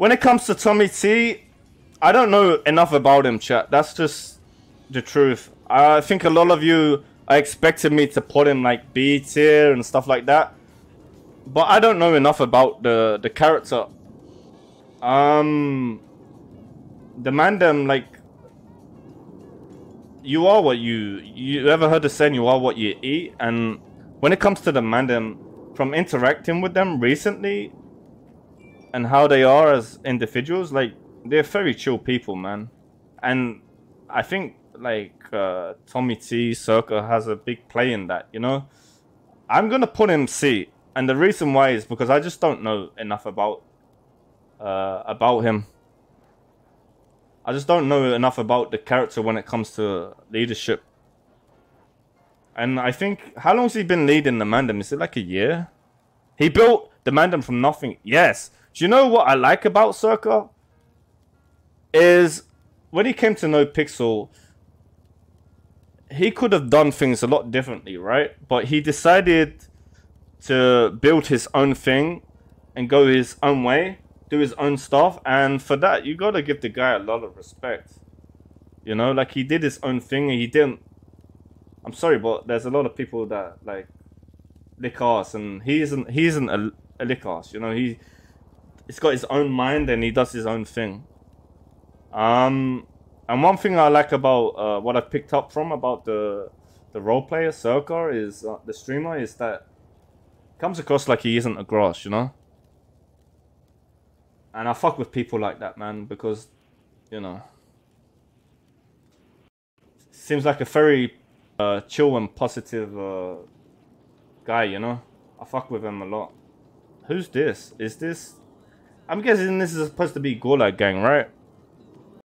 when it comes to Tommy T, I don't know enough about him, chat. That's just the truth. I think a lot of you are expecting me to put him like B tier and stuff like that. But I don't know enough about the the character. Um the Mandem like you are what you you ever heard the saying you are what you eat and when it comes to the Mandem from interacting with them recently and how they are as individuals like they're very chill people man and I think like uh, Tommy T Circa has a big play in that you know I'm gonna put him C and the reason why is because I just don't know enough about uh, about him I just don't know enough about the character when it comes to leadership. And I think, how long has he been leading the Mandem? Is it like a year? He built the Mandem from nothing. Yes. Do you know what I like about Circa? Is when he came to NoPixel, he could have done things a lot differently, right? But he decided to build his own thing and go his own way do his own stuff, and for that, you gotta give the guy a lot of respect. You know, like he did his own thing, and he didn't. I'm sorry, but there's a lot of people that like lick ass, and he isn't. He isn't a, a lick ass. You know, he he's got his own mind, and he does his own thing. Um, and one thing I like about uh, what I've picked up from about the the role player Circa is uh, the streamer is that comes across like he isn't a grass, you know. And I fuck with people like that, man, because, you know, seems like a very uh, chill and positive uh, guy, you know? I fuck with him a lot. Who's this? Is this... I'm guessing this is supposed to be Gulag Gang, right?